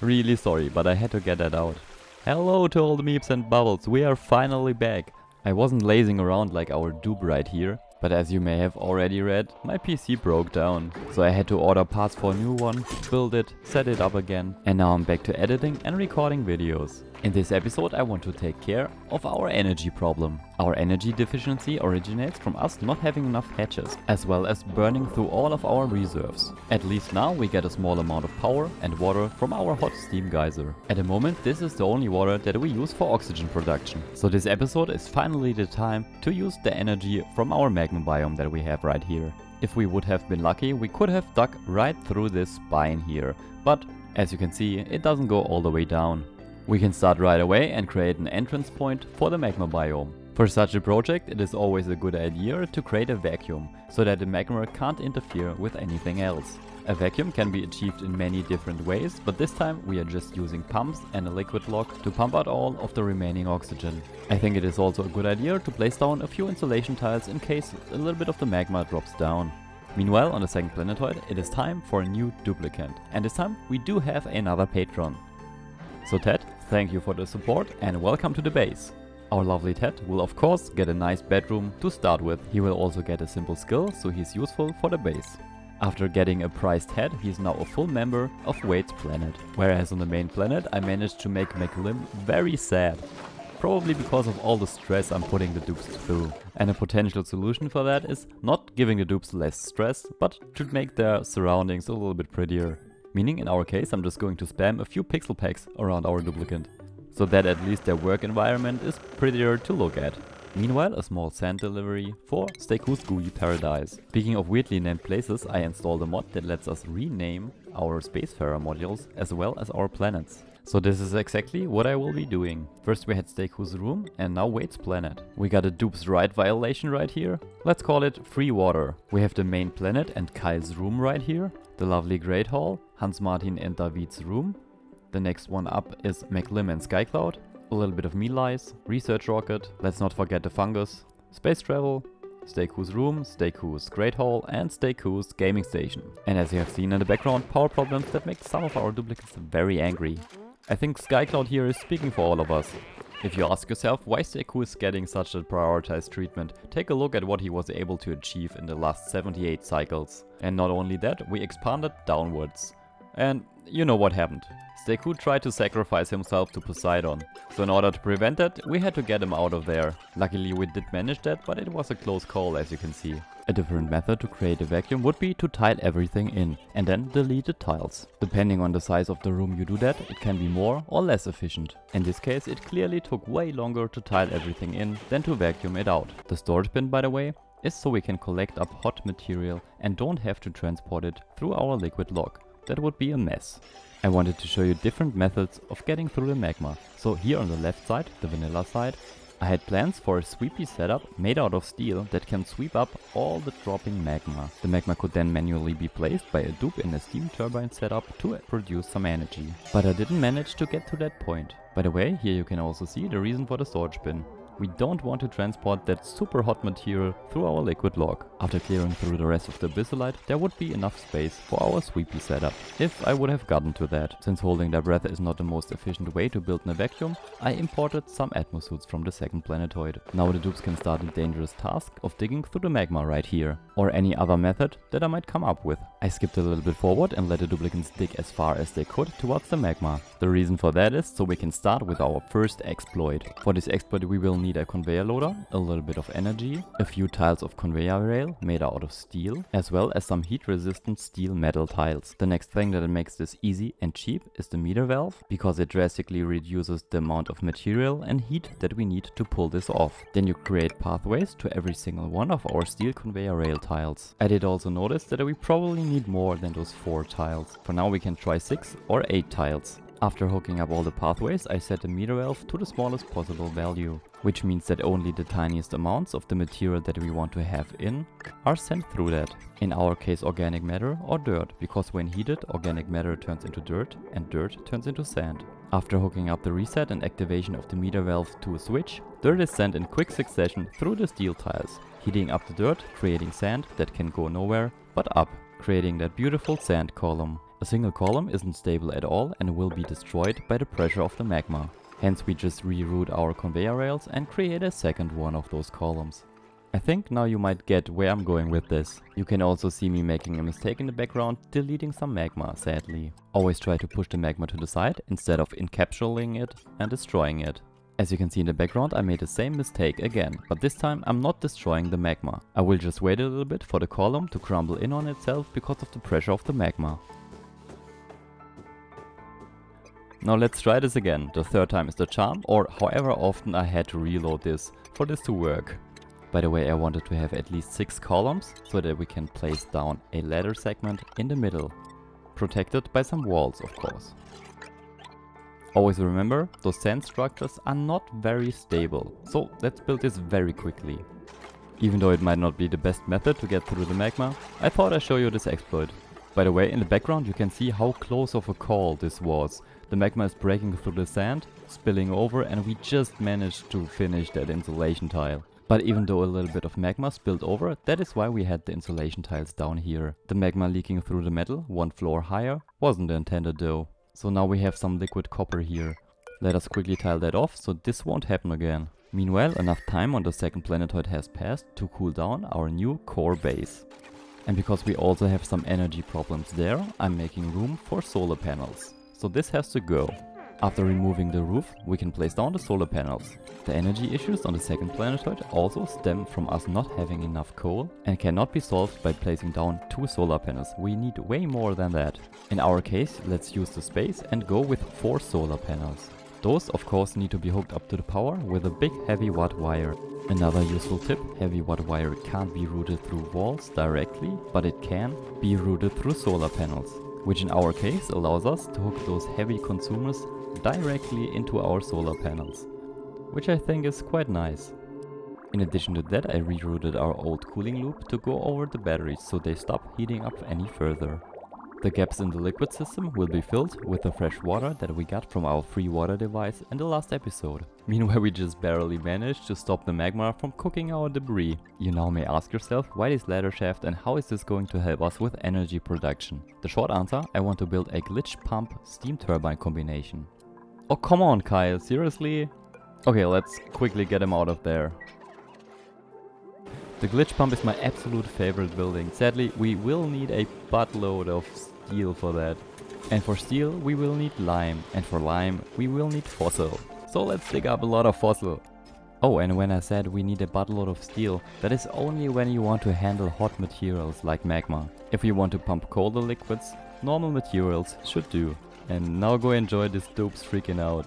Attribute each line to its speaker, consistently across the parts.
Speaker 1: Really sorry, but I had to get that out. Hello to all the meeps and bubbles, we are finally back. I wasn't lazing around like our dupe right here, but as you may have already read, my PC broke down. So I had to order parts for a new one, build it, set it up again, and now I'm back to editing and recording videos. In this episode I want to take care of our energy problem. Our energy deficiency originates from us not having enough hatches, as well as burning through all of our reserves. At least now we get a small amount of power and water from our hot steam geyser. At the moment this is the only water that we use for oxygen production. So this episode is finally the time to use the energy from our magma biome that we have right here. If we would have been lucky, we could have dug right through this spine here, but as you can see, it doesn't go all the way down. We can start right away and create an entrance point for the magma biome. For such a project it is always a good idea to create a vacuum, so that the magma can't interfere with anything else. A vacuum can be achieved in many different ways, but this time we are just using pumps and a liquid lock to pump out all of the remaining oxygen. I think it is also a good idea to place down a few insulation tiles in case a little bit of the magma drops down. Meanwhile, on the second planetoid, it is time for a new duplicant. And this time we do have another patron. So Ted, thank you for the support and welcome to the base. Our lovely Ted will of course get a nice bedroom to start with. He will also get a simple skill, so he's useful for the base. After getting a prized head, he's now a full member of Wade's planet. Whereas on the main planet, I managed to make McLim very sad. Probably because of all the stress I'm putting the dupes through. And a potential solution for that is not giving the dupes less stress, but to make their surroundings a little bit prettier. Meaning in our case I'm just going to spam a few pixel packs around our duplicant, so that at least their work environment is prettier to look at. Meanwhile, a small sand delivery for Steakooo's Gooey Paradise. Speaking of weirdly named places, I installed a mod that lets us rename our Spacefarer modules as well as our planets. So this is exactly what I will be doing. First we had Steakooo's room and now Wade's planet. We got a Dupe's right violation right here. Let's call it Free Water. We have the main planet and Kyle's room right here the lovely Great Hall, Hans Martin and David's room. The next one up is McLim and Skycloud, a little bit of Lice, Research Rocket, let's not forget the Fungus, Space Travel, Steakooo's room, Steakooo's Great Hall and Steakooo's gaming station. And as you have seen in the background, power problems that make some of our duplicants very angry. I think Skycloud here is speaking for all of us. If you ask yourself why Steakooo is getting such a prioritized treatment, take a look at what he was able to achieve in the last 78 cycles. And not only that, we expanded downwards. And you know what happened. Steakooo tried to sacrifice himself to Poseidon. So in order to prevent that, we had to get him out of there. Luckily we did manage that, but it was a close call as you can see. A different method to create a vacuum would be to tile everything in and then delete the tiles. Depending on the size of the room you do that, it can be more or less efficient. In this case it clearly took way longer to tile everything in than to vacuum it out. The storage bin by the way is so we can collect up hot material and don't have to transport it through our liquid lock. That would be a mess. I wanted to show you different methods of getting through the magma. So here on the left side, the vanilla side, I had plans for a sweepy setup made out of steel that can sweep up all the dropping magma. The magma could then manually be placed by a dupe in a steam turbine setup to produce some energy. But I didn't manage to get to that point. By the way, here you can also see the reason for the storage bin. We don't want to transport that super hot material through our liquid lock. After clearing through the rest of the abyssalite, there would be enough space for our sweepy setup, if I would have gotten to that. Since holding their breath is not the most efficient way to build in a vacuum, I imported some atmosuits from the second planetoid. Now the dupes can start the dangerous task of digging through the magma right here, or any other method that I might come up with. I skipped a little bit forward and let the duplicants dig as far as they could towards the magma. The reason for that is so we can start with our first exploit. For this exploit we will need a conveyor loader, a little bit of energy, a few tiles of conveyor rail made out of steel, as well as some heat resistant steel metal tiles. The next thing that makes this easy and cheap is the meter valve, because it drastically reduces the amount of material and heat that we need to pull this off. Then you create pathways to every single one of our steel conveyor rail tiles. I did also notice that we probably need more than those 4 tiles. For now we can try 6 or 8 tiles. After hooking up all the pathways, I set the meter valve to the smallest possible value, which means that only the tiniest amounts of the material that we want to have in are sent through that. In our case organic matter or dirt, because when heated organic matter turns into dirt and dirt turns into sand. After hooking up the reset and activation of the meter valve to a switch, dirt is sent in quick succession through the steel tiles, heating up the dirt, creating sand that can go nowhere but up creating that beautiful sand column. A single column isn't stable at all and will be destroyed by the pressure of the magma. Hence we just reroute our conveyor rails and create a second one of those columns. I think now you might get where I'm going with this. You can also see me making a mistake in the background, deleting some magma, sadly. Always try to push the magma to the side instead of encapsulating it and destroying it. As you can see in the background I made the same mistake again, but this time I'm not destroying the magma. I will just wait a little bit for the column to crumble in on itself because of the pressure of the magma. Now let's try this again, the third time is the charm or however often I had to reload this for this to work. By the way I wanted to have at least 6 columns so that we can place down a ladder segment in the middle. Protected by some walls of course. Always remember, those sand structures are not very stable, so let's build this very quickly. Even though it might not be the best method to get through the magma, I thought I'd show you this exploit. By the way, in the background you can see how close of a call this was. The magma is breaking through the sand, spilling over and we just managed to finish that insulation tile. But even though a little bit of magma spilled over, that is why we had the insulation tiles down here. The magma leaking through the metal, one floor higher, wasn't intended though. So now we have some liquid copper here. Let us quickly tile that off so this won't happen again. Meanwhile, enough time on the second planetoid has passed to cool down our new core base. And because we also have some energy problems there, I'm making room for solar panels. So this has to go. After removing the roof, we can place down the solar panels. The energy issues on the second planetoid also stem from us not having enough coal and cannot be solved by placing down two solar panels. We need way more than that. In our case, let's use the space and go with four solar panels. Those of course need to be hooked up to the power with a big heavy watt wire. Another useful tip, heavy watt wire can't be routed through walls directly, but it can be routed through solar panels which in our case allows us to hook those heavy consumers directly into our solar panels, which I think is quite nice. In addition to that I rerouted our old cooling loop to go over the batteries so they stop heating up any further. The gaps in the liquid system will be filled with the fresh water that we got from our free water device in the last episode. Meanwhile we just barely managed to stop the magma from cooking our debris. You now may ask yourself why this ladder shaft and how is this going to help us with energy production? The short answer, I want to build a glitch pump steam turbine combination. Oh come on Kyle, seriously? Okay, let's quickly get him out of there. The glitch pump is my absolute favorite building. Sadly, we will need a buttload of steel for that. And for steel, we will need lime. And for lime, we will need fossil. So let's dig up a lot of fossil. Oh, and when I said we need a buttload of steel, that is only when you want to handle hot materials like magma. If you want to pump colder liquids, normal materials should do. And now go enjoy this dupes freaking out.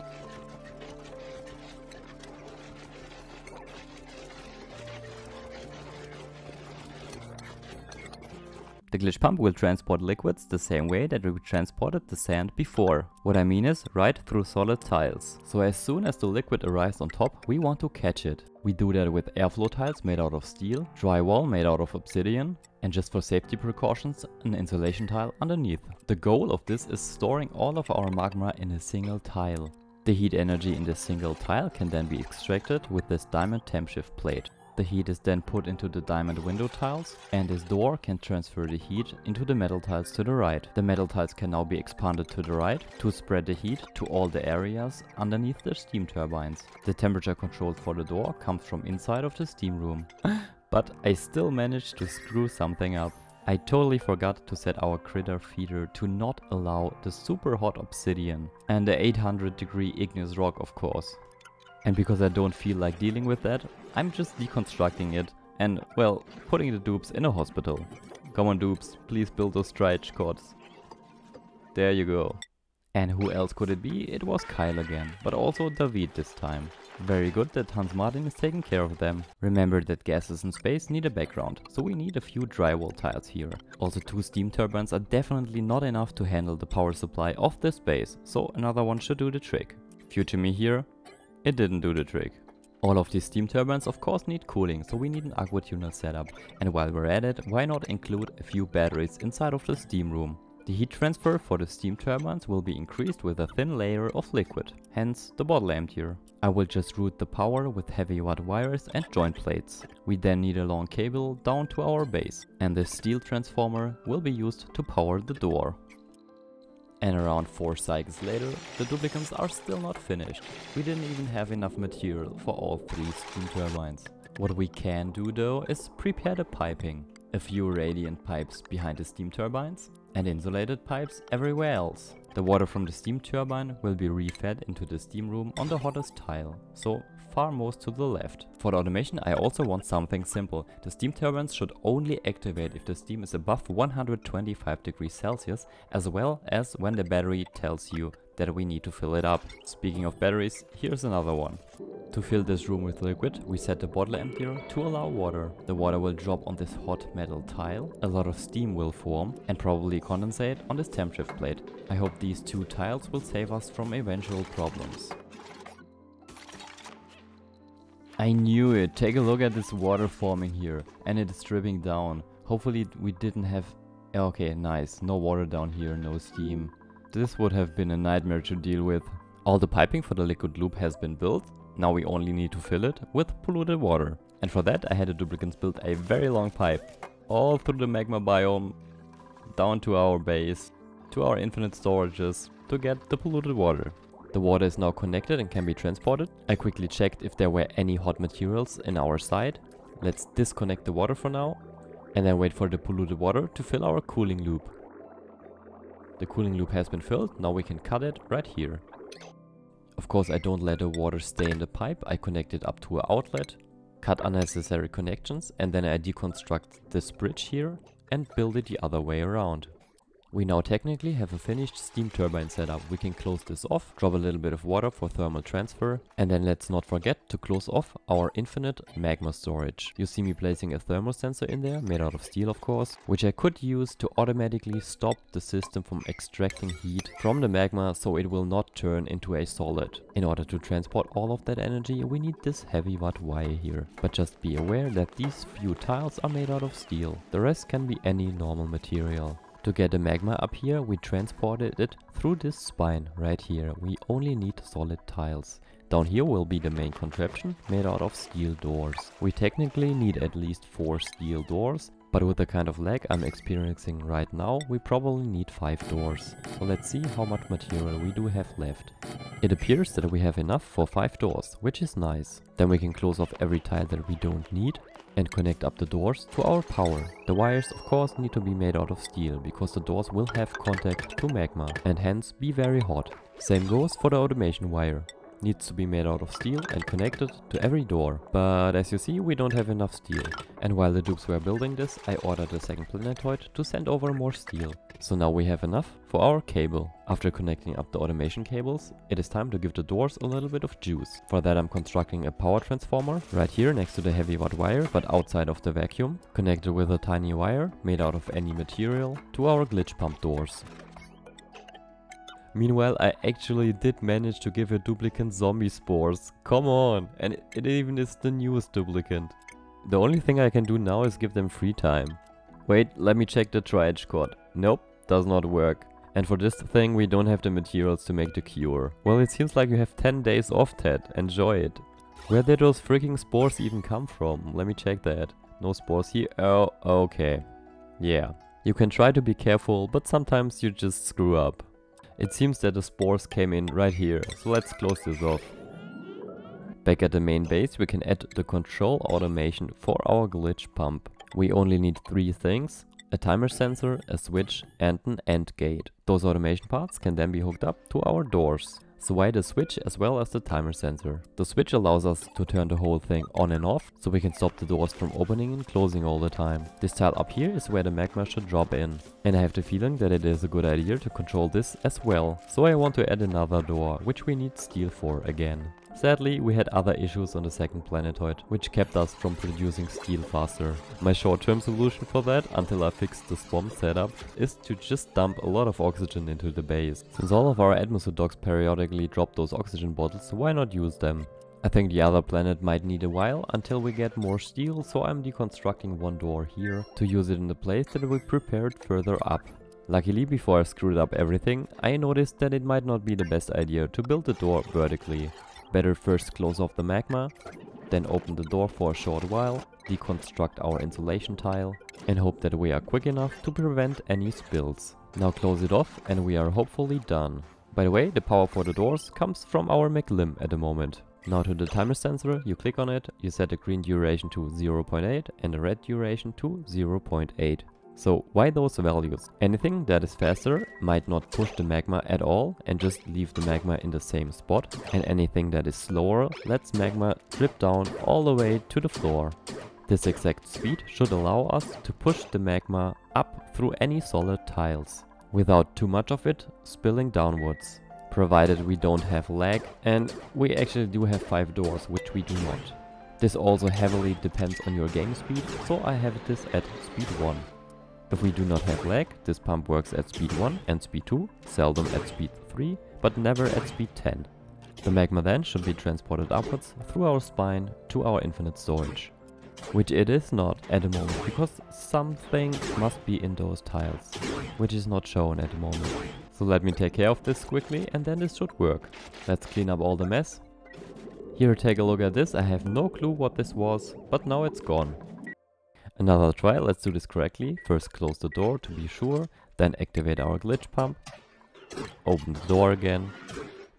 Speaker 1: The glitch pump will transport liquids the same way that we transported the sand before. What I mean is right through solid tiles. So as soon as the liquid arrives on top, we want to catch it. We do that with airflow tiles made out of steel, drywall made out of obsidian, and just for safety precautions, an insulation tile underneath. The goal of this is storing all of our magma in a single tile. The heat energy in this single tile can then be extracted with this diamond temp shift plate. The heat is then put into the diamond window tiles and this door can transfer the heat into the metal tiles to the right. The metal tiles can now be expanded to the right to spread the heat to all the areas underneath the steam turbines. The temperature control for the door comes from inside of the steam room. but I still managed to screw something up. I totally forgot to set our critter feeder to not allow the super hot obsidian and the 800 degree igneous rock of course. And because I don't feel like dealing with that, I'm just deconstructing it and, well, putting the dupes in a hospital. Come on dupes, please build those stretch cords. There you go. And who else could it be? It was Kyle again, but also David this time. Very good that Hans Martin is taking care of them. Remember that gases in space need a background, so we need a few drywall tiles here. Also two steam turbines are definitely not enough to handle the power supply of this base, so another one should do the trick. Future me here, it didn't do the trick. All of these steam turbines of course need cooling, so we need an aquatuner setup. And while we're at it, why not include a few batteries inside of the steam room. The heat transfer for the steam turbines will be increased with a thin layer of liquid, hence the bottle emptier. I will just route the power with heavy watt wires and joint plates. We then need a long cable down to our base and this steel transformer will be used to power the door. And around 4 cycles later, the duplicants are still not finished. We didn't even have enough material for all 3 steam turbines. What we can do though is prepare the piping. A few radiant pipes behind the steam turbines and insulated pipes everywhere else. The water from the steam turbine will be refed into the steam room on the hottest tile, so far most to the left. For the automation I also want something simple. The steam turbines should only activate if the steam is above 125 degrees Celsius as well as when the battery tells you that we need to fill it up. Speaking of batteries, here's another one. To fill this room with liquid, we set the bottle emptier to allow water. The water will drop on this hot metal tile, a lot of steam will form and probably condensate on this temp shift plate. I hope these two tiles will save us from eventual problems. I knew it, take a look at this water forming here and it is dripping down. Hopefully we didn't have... Okay, nice, no water down here, no steam. This would have been a nightmare to deal with. All the piping for the liquid loop has been built now we only need to fill it with polluted water. And for that I had the duplicants build a very long pipe all through the magma biome down to our base, to our infinite storages to get the polluted water. The water is now connected and can be transported. I quickly checked if there were any hot materials in our side. Let's disconnect the water for now and then wait for the polluted water to fill our cooling loop. The cooling loop has been filled, now we can cut it right here. Of course I don't let the water stay in the pipe, I connect it up to an outlet, cut unnecessary connections and then I deconstruct this bridge here and build it the other way around. We now technically have a finished steam turbine setup. We can close this off, drop a little bit of water for thermal transfer, and then let's not forget to close off our infinite magma storage. You see me placing a thermal sensor in there, made out of steel of course, which I could use to automatically stop the system from extracting heat from the magma so it will not turn into a solid. In order to transport all of that energy, we need this heavy watt wire here. But just be aware that these few tiles are made out of steel. The rest can be any normal material. To get the magma up here, we transported it through this spine right here. We only need solid tiles. Down here will be the main contraption made out of steel doors. We technically need at least 4 steel doors, but with the kind of lag I'm experiencing right now, we probably need 5 doors. So let's see how much material we do have left. It appears that we have enough for 5 doors, which is nice. Then we can close off every tile that we don't need and connect up the doors to our power. The wires of course need to be made out of steel because the doors will have contact to magma and hence be very hot. Same goes for the automation wire. Needs to be made out of steel and connected to every door. But as you see we don't have enough steel. And while the dupes were building this I ordered a second planetoid to send over more steel. So now we have enough for our cable. After connecting up the automation cables, it is time to give the doors a little bit of juice. For that I'm constructing a power transformer right here next to the heavy watt wire but outside of the vacuum, connected with a tiny wire made out of any material to our glitch pump doors. Meanwhile, I actually did manage to give a duplicant zombie spores. Come on! And it even is the newest duplicant. The only thing I can do now is give them free time. Wait, let me check the triage cot. Nope, does not work. And for this thing we don't have the materials to make the cure. Well, it seems like you have 10 days off, Ted. Enjoy it. Where did those freaking spores even come from? Let me check that. No spores here. Oh, okay. Yeah. You can try to be careful, but sometimes you just screw up. It seems that the spores came in right here, so let's close this off. Back at the main base we can add the control automation for our glitch pump. We only need three things, a timer sensor, a switch and an AND gate. Those automation parts can then be hooked up to our doors. So why the switch as well as the timer sensor. The switch allows us to turn the whole thing on and off, so we can stop the doors from opening and closing all the time. This tile up here is where the magma should drop in. And I have the feeling that it is a good idea to control this as well. So I want to add another door, which we need steel for again. Sadly, we had other issues on the second planetoid, which kept us from producing steel faster. My short-term solution for that, until I fix the swamp setup, is to just dump a lot of oxygen into the base. Since all of our Atmosphere dogs periodically drop those oxygen bottles, why not use them? I think the other planet might need a while until we get more steel, so I'm deconstructing one door here to use it in the place that we prepared further up. Luckily, before I screwed up everything, I noticed that it might not be the best idea to build the door vertically. Better first close off the magma, then open the door for a short while, deconstruct our insulation tile, and hope that we are quick enough to prevent any spills. Now close it off and we are hopefully done. By the way, the power for the doors comes from our McLim at the moment. Now to the timer sensor, you click on it, you set the green duration to 0.8 and the red duration to 0.8. So why those values? Anything that is faster might not push the magma at all and just leave the magma in the same spot. And anything that is slower lets magma drip down all the way to the floor. This exact speed should allow us to push the magma up through any solid tiles, without too much of it spilling downwards, provided we don't have lag and we actually do have 5 doors, which we do not. This also heavily depends on your game speed, so I have this at speed 1. If we do not have lag, this pump works at speed 1 and speed 2, seldom at speed 3, but never at speed 10. The magma then should be transported upwards through our spine to our infinite storage. Which it is not at the moment, because something must be in those tiles, which is not shown at the moment. So let me take care of this quickly and then this should work. Let's clean up all the mess. Here take a look at this, I have no clue what this was, but now it's gone. Another try, let's do this correctly. First close the door to be sure, then activate our glitch pump. Open the door again.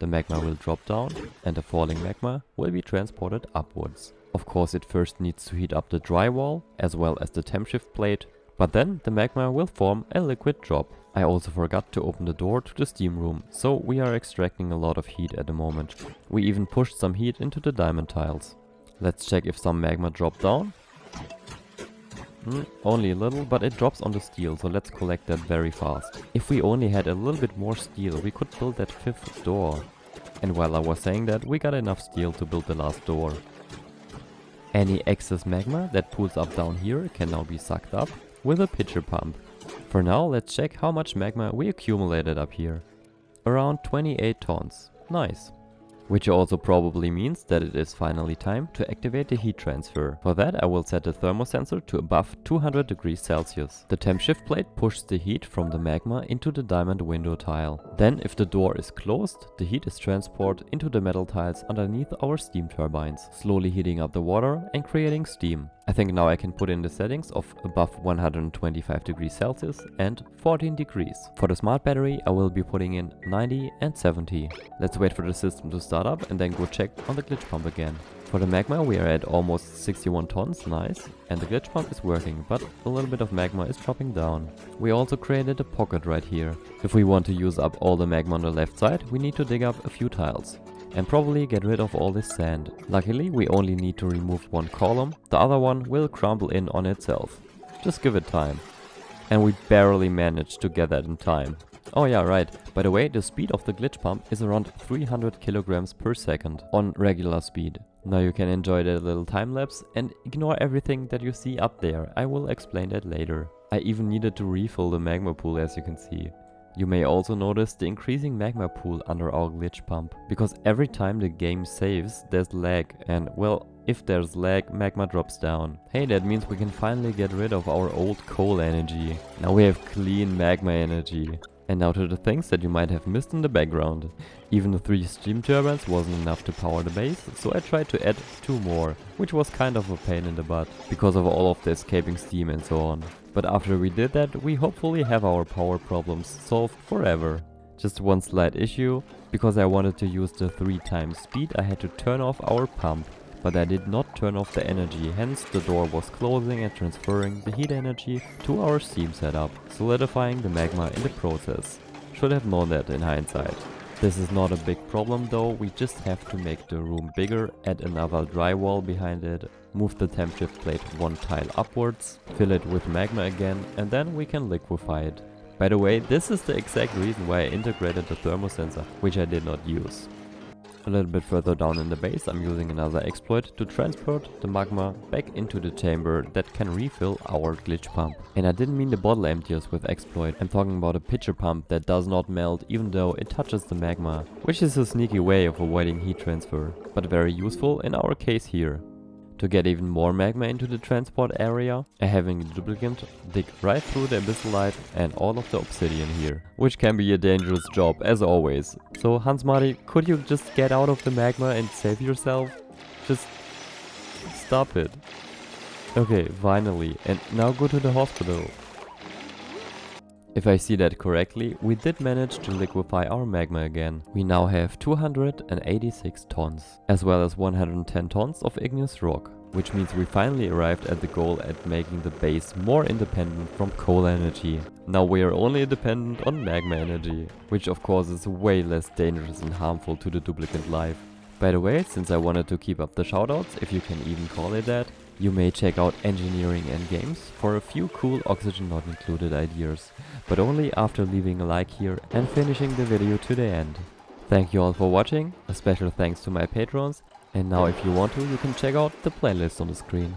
Speaker 1: The magma will drop down and the falling magma will be transported upwards. Of course it first needs to heat up the drywall as well as the temp shift plate, but then the magma will form a liquid drop. I also forgot to open the door to the steam room, so we are extracting a lot of heat at the moment. We even pushed some heat into the diamond tiles. Let's check if some magma dropped down. Mm, only a little, but it drops on the steel, so let's collect that very fast. If we only had a little bit more steel, we could build that fifth door. And while I was saying that, we got enough steel to build the last door. Any excess magma that pools up down here can now be sucked up with a pitcher pump. For now, let's check how much magma we accumulated up here. Around 28 tons. Nice. Which also probably means that it is finally time to activate the heat transfer. For that I will set the thermosensor to above 200 degrees Celsius. The temp shift plate pushes the heat from the magma into the diamond window tile. Then if the door is closed, the heat is transported into the metal tiles underneath our steam turbines, slowly heating up the water and creating steam. I think now I can put in the settings of above 125 degrees Celsius and 14 degrees. For the smart battery I will be putting in 90 and 70. Let's wait for the system to start up and then go check on the glitch pump again. For the magma we are at almost 61 tons, nice, and the glitch pump is working, but a little bit of magma is dropping down. We also created a pocket right here. If we want to use up all the magma on the left side, we need to dig up a few tiles and probably get rid of all this sand. Luckily we only need to remove one column, the other one will crumble in on itself. Just give it time. And we barely managed to get that in time. Oh yeah, right. By the way, the speed of the glitch pump is around 300 kilograms per second on regular speed. Now you can enjoy that little time lapse and ignore everything that you see up there. I will explain that later. I even needed to refill the magma pool as you can see. You may also notice the increasing magma pool under our glitch pump, because every time the game saves there's lag and well, if there's lag, magma drops down. Hey, that means we can finally get rid of our old coal energy. Now we have clean magma energy. And now to the things that you might have missed in the background. Even the three steam turbines wasn't enough to power the base, so I tried to add two more, which was kind of a pain in the butt, because of all of the escaping steam and so on. But after we did that, we hopefully have our power problems solved forever. Just one slight issue, because I wanted to use the 3 times speed I had to turn off our pump, but I did not turn off the energy, hence the door was closing and transferring the heat energy to our steam setup, solidifying the magma in the process. Should have known that in hindsight. This is not a big problem though, we just have to make the room bigger, add another drywall behind it, move the temp shift plate one tile upwards, fill it with magma again and then we can liquefy it. By the way, this is the exact reason why I integrated the thermosensor, which I did not use. A little bit further down in the base I'm using another exploit to transport the magma back into the chamber that can refill our glitch pump. And I didn't mean the bottle emptiers with exploit, I'm talking about a pitcher pump that does not melt even though it touches the magma, which is a sneaky way of avoiding heat transfer, but very useful in our case here. To get even more magma into the transport area, I having a duplicant dig right through the abyssal and all of the obsidian here. Which can be a dangerous job, as always. So Hans Marty, could you just get out of the magma and save yourself? Just stop it. Okay, finally. And now go to the hospital. If I see that correctly, we did manage to liquefy our magma again. We now have 286 tons, as well as 110 tons of igneous rock, which means we finally arrived at the goal at making the base more independent from coal energy. Now we are only dependent on magma energy, which of course is way less dangerous and harmful to the duplicant life. By the way, since I wanted to keep up the shoutouts, if you can even call it that, you may check out Engineering and Games for a few cool Oxygen Not Included ideas, but only after leaving a like here and finishing the video to the end. Thank you all for watching, a special thanks to my patrons, and now if you want to, you can check out the playlist on the screen.